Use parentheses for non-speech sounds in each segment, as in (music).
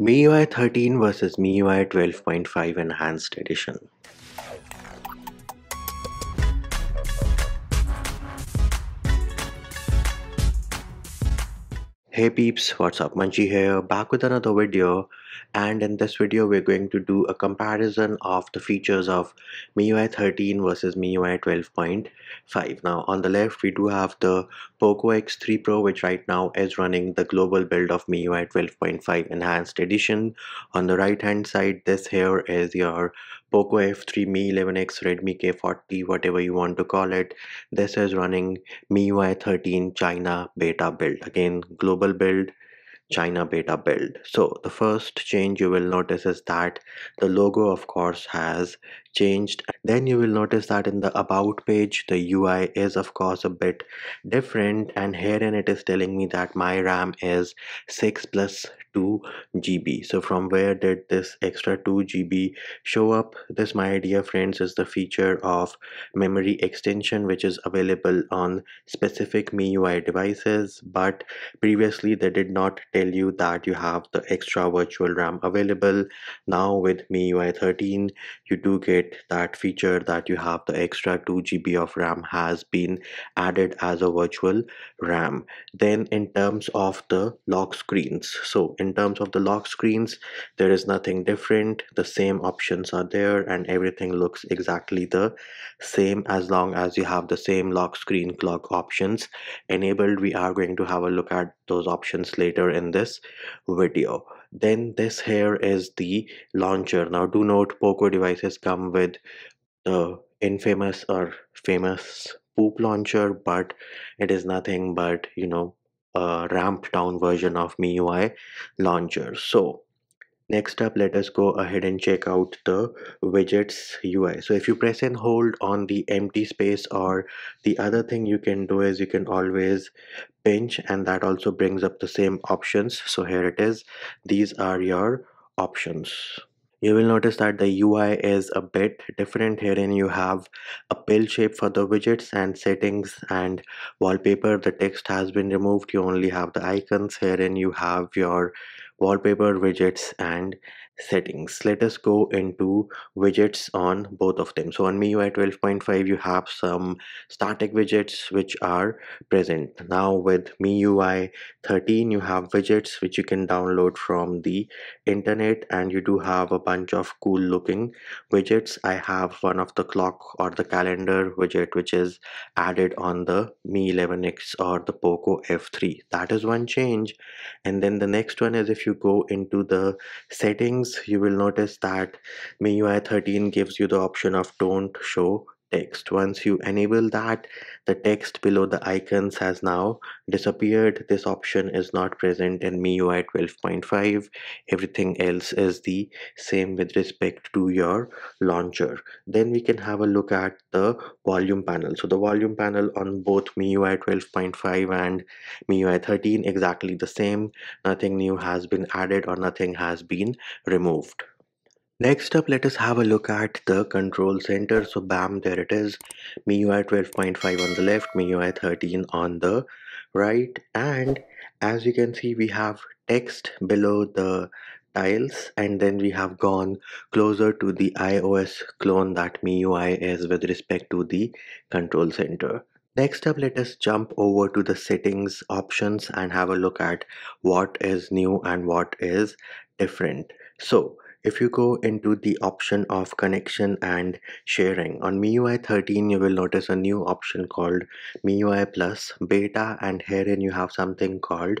MIUI 13 versus MIUI 12.5 Enhanced Edition. Hey peeps, what's up? Munchy here, back with another video and in this video we're going to do a comparison of the features of MIUI 13 versus MIUI 12.5. Now on the left we do have the POCO X3 Pro which right now is running the global build of MIUI 12.5 Enhanced Edition. On the right hand side this here is your POCO F3 Mi 11X Redmi K40 whatever you want to call it. This is running MIUI 13 China beta build. Again global build China beta build. So the first change you will notice is that the logo of course has changed. Then you will notice that in the about page the UI is of course a bit different and herein it is telling me that my RAM is 6 plus 2 GB. So from where did this extra 2 GB show up? This my dear friends is the feature of memory extension which is available on specific MIUI devices but previously they did not tell you that you have the extra virtual RAM available. Now with MIUI 13 you do get that feature that you have the extra 2 GB of RAM has been added as a virtual RAM. Then in terms of the lock screens. So in terms of the lock screens there is nothing different. The same options are there and everything looks exactly the same as long as you have the same lock screen clock options. Enabled we are going to have a look at those options later in this video then this here is the launcher now do note poco devices come with the infamous or famous POCO launcher but it is nothing but you know a ramped down version of MIUI launcher. So next up let us go ahead and check out the widgets UI. So if you press and hold on the empty space or the other thing you can do is you can always pinch and that also brings up the same options. So here it is. These are your options you will notice that the UI is a bit different herein you have a pill shape for the widgets and settings and wallpaper the text has been removed you only have the icons herein you have your wallpaper widgets and settings. Let us go into widgets on both of them. So on MIUI 12.5 you have some static widgets which are present. Now with MIUI 13 you have widgets which you can download from the internet and you do have a bunch of cool looking widgets. I have one of the clock or the calendar widget which is added on the Mi 11X or the Poco F3 that is one change. And then the next one is if you go into the settings you will notice that MIUI 13 gives you the option of don't show text. Once you enable that the text below the icons has now disappeared. This option is not present in MIUI 12.5 everything else is the same with respect to your launcher. Then we can have a look at the volume panel. So the volume panel on both MIUI 12.5 and MIUI 13 exactly the same. Nothing new has been added or nothing has been removed Next up, let us have a look at the control center. So bam, there it is. MIUI 12.5 on the left, MIUI 13 on the right. And as you can see, we have text below the tiles and then we have gone closer to the iOS clone that MIUI is with respect to the control center. Next up, let us jump over to the settings options and have a look at what is new and what is different. So if you go into the option of connection and sharing on MIUI 13 you will notice a new option called MIUI Plus beta and herein you have something called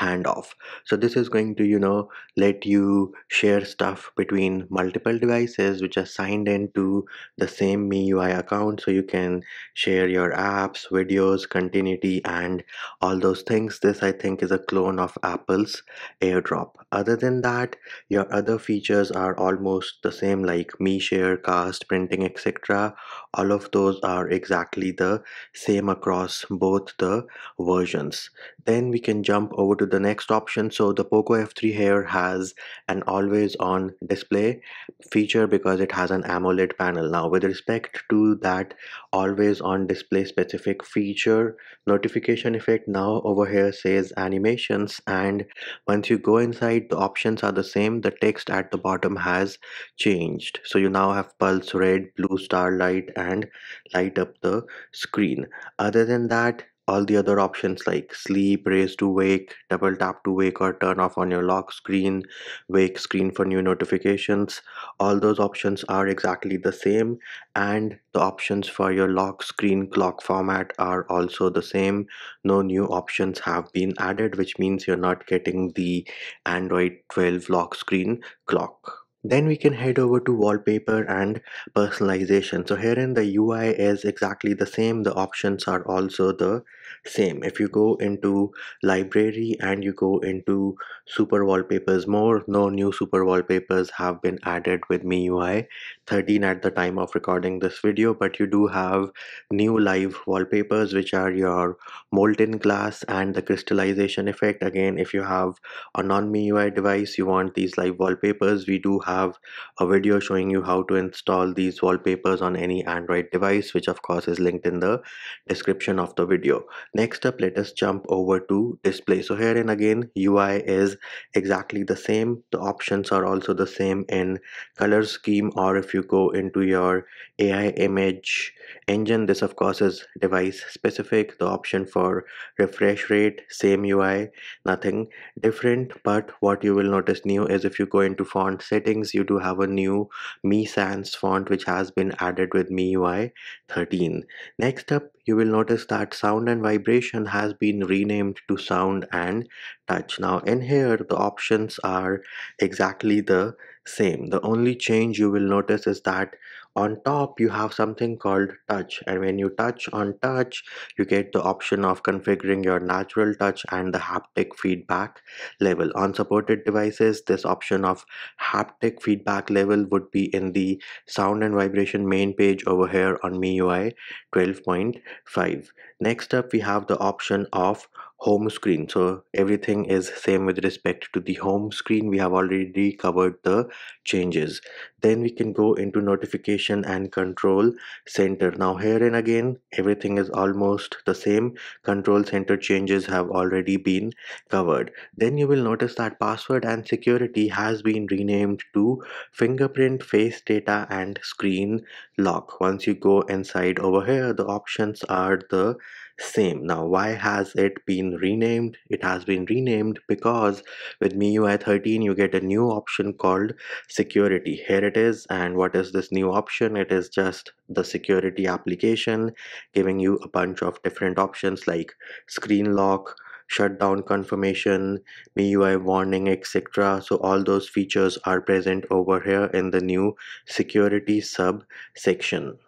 handoff. So this is going to you know let you share stuff between multiple devices which are signed into the same MIUI account. So you can share your apps videos continuity and all those things. This I think is a clone of Apple's airdrop. Other than that your other features are almost the same like Mi Share cast printing etc all of those are exactly the same across both the versions. Then we can jump over to the next option. So the poco f3 here has an always on display feature because it has an amoled panel. Now with respect to that always on display specific feature notification effect now over here says animations and once you go inside the options are the same. The text at the bottom has changed. So you now have pulse red blue starlight and light up the screen. Other than that all the other options like sleep, raise to wake, double tap to wake or turn off on your lock screen, wake screen for new notifications, all those options are exactly the same and the options for your lock screen clock format are also the same. No new options have been added which means you're not getting the Android 12 lock screen clock. Then we can head over to wallpaper and personalization. So here in the UI is exactly the same. The options are also the same. If you go into library and you go into super wallpapers more, no new super wallpapers have been added with MIUI 13 at the time of recording this video, but you do have new live wallpapers which are your molten glass and the crystallization effect. Again, if you have a non-MIUI device, you want these live wallpapers, we do have have a video showing you how to install these wallpapers on any Android device which of course is linked in the description of the video. Next up let us jump over to display. So herein again UI is exactly the same. The options are also the same in color scheme or if you go into your AI image engine this of course is device specific the option for refresh rate same UI nothing different but what you will notice new is if you go into font settings you do have a new Mi Sans font which has been added with MIUI 13 next up you will notice that sound and vibration has been renamed to sound and touch. Now in here the options are exactly the same. The only change you will notice is that on top you have something called touch. And when you touch on touch you get the option of configuring your natural touch and the haptic feedback level. On supported devices this option of haptic feedback level would be in the sound and vibration main page over here on MIUI 12.5 next up we have the option of home screen. So everything is same with respect to the home screen. We have already covered the changes. Then we can go into notification and control center. Now here and again everything is almost the same. Control center changes have already been covered. Then you will notice that password and security has been renamed to fingerprint face data and screen lock. Once you go inside over here the options are the same. Now why has it been renamed? It has been renamed because with MIUI 13 you get a new option called security. Here it is and what is this new option? It is just the security application giving you a bunch of different options like screen lock shutdown confirmation MIUI warning etc so all those features are present over here in the new security sub section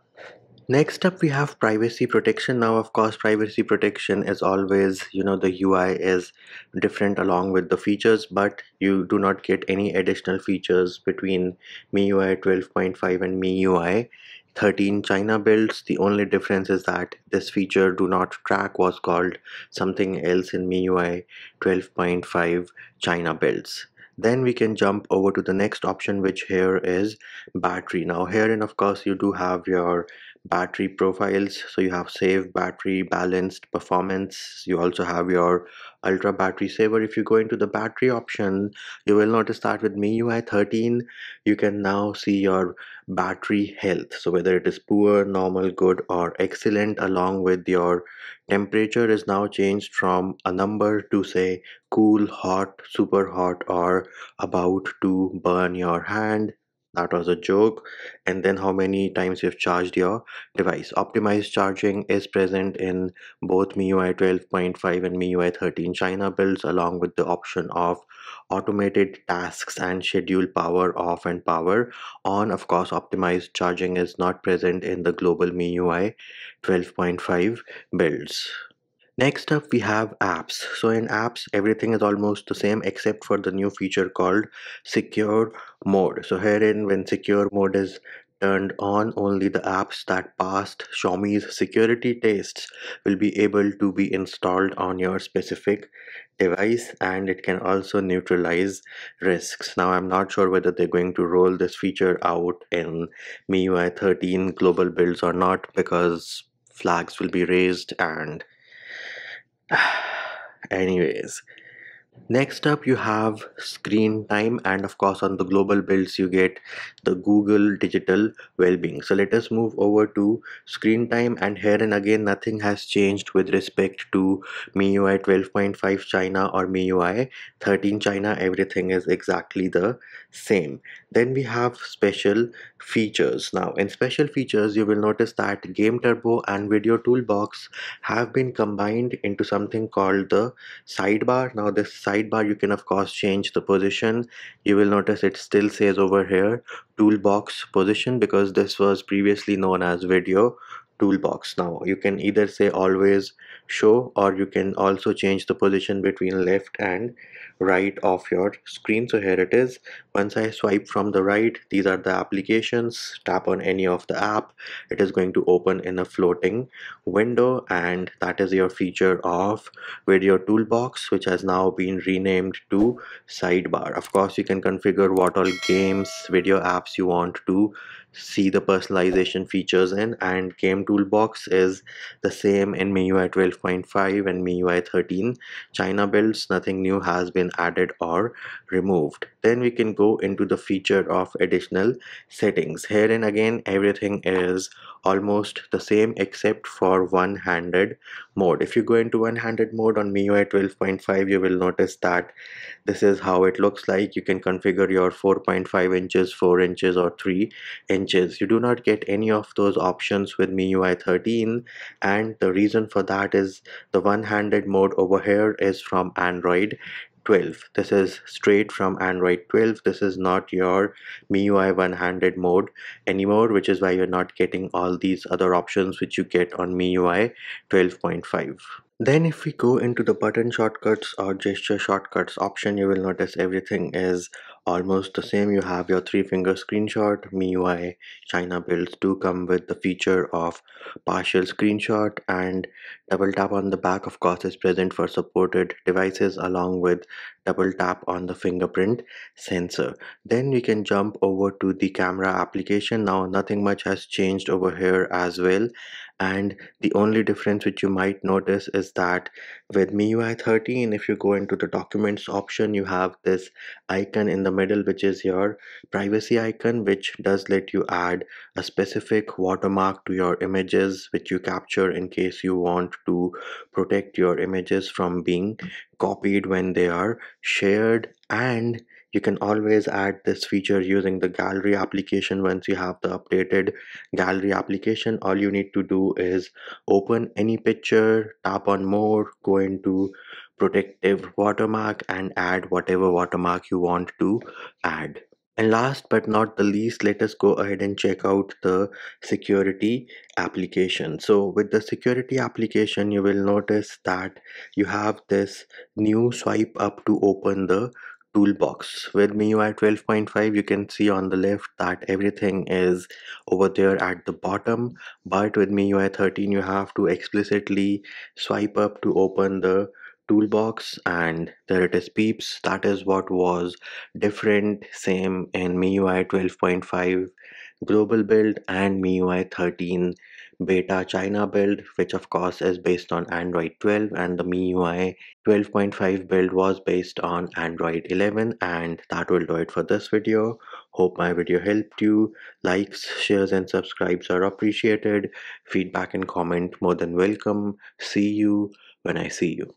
Next up we have privacy protection. Now of course privacy protection is always you know the UI is different along with the features but you do not get any additional features between MIUI 12.5 and MIUI 13 China builds. The only difference is that this feature do not track was called something else in MIUI 12.5 China builds then we can jump over to the next option which here is battery now herein of course you do have your battery profiles. So you have save battery balanced performance. You also have your ultra battery saver. If you go into the battery option you will notice that with MIUI 13 you can now see your battery health. So whether it is poor normal good or excellent along with your temperature is now changed from a number to say cool hot super hot or about to burn your hand that was a joke and then how many times you've charged your device. Optimized charging is present in both MIUI 12.5 and MIUI 13 China builds along with the option of automated tasks and schedule power off and power. On of course optimized charging is not present in the global MIUI 12.5 builds Next up we have apps. So in apps everything is almost the same except for the new feature called secure mode. So herein when secure mode is turned on only the apps that passed Xiaomi's security tests will be able to be installed on your specific device and it can also neutralize risks. Now I'm not sure whether they're going to roll this feature out in MIUI 13 global builds or not because flags will be raised and (sighs) anyways Next up you have screen time and of course on the global builds you get the Google digital well-being. So let us move over to screen time and here and again nothing has changed with respect to MIUI 12.5 China or MIUI 13 China everything is exactly the same. Then we have special features. Now in special features you will notice that Game Turbo and Video Toolbox have been combined into something called the sidebar. Now this sidebar you can of course change the position. You will notice it still says over here toolbox position because this was previously known as video toolbox. Now you can either say always show or you can also change the position between left and right of your screen. So here it is. Once I swipe from the right these are the applications. Tap on any of the app. It is going to open in a floating window and that is your feature of video toolbox which has now been renamed to sidebar. Of course you can configure what all games video apps you want to see the personalization features in and game toolbox is the same in MIUI 12.5 and MIUI 13 China builds nothing new has been added or removed. Then we can go into the feature of additional settings. Herein again everything is almost the same except for one-handed mode. If you go into one-handed mode on MIUI 12.5 you will notice that this is how it looks like. You can configure your 4.5 inches 4 inches or 3 inches. You do not get any of those options with MIUI 13 and the reason for that is the one-handed mode over here is from Android 12 this is straight from android 12 this is not your MIUI one-handed mode anymore which is why you're not getting all these other options which you get on MIUI 12.5 then if we go into the button shortcuts or gesture shortcuts option, you will notice everything is almost the same. You have your three finger screenshot. MIUI China builds do come with the feature of partial screenshot and double tap on the back of course is present for supported devices along with double tap on the fingerprint sensor. Then we can jump over to the camera application. Now nothing much has changed over here as well and the only difference which you might notice is that with MIUI 13 if you go into the documents option you have this icon in the middle which is your privacy icon which does let you add a specific watermark to your images which you capture in case you want to protect your images from being copied when they are shared. And you can always add this feature using the gallery application once you have the updated gallery application. All you need to do is open any picture tap on more go into protective watermark and add whatever watermark you want to add. And last but not the least, let us go ahead and check out the security application. So with the security application, you will notice that you have this new swipe up to open the toolbox. With MIUI 12.5 you can see on the left that everything is over there at the bottom. But with MIUI 13 you have to explicitly swipe up to open the toolbox and there it is peeps that is what was different same in MIUI 12.5 global build and MIUI 13 beta China build which of course is based on Android 12 and the MIUI 12.5 build was based on Android 11 and that will do it for this video. Hope my video helped you. Likes, shares and subscribes are appreciated. Feedback and comment more than welcome. See you when I see you.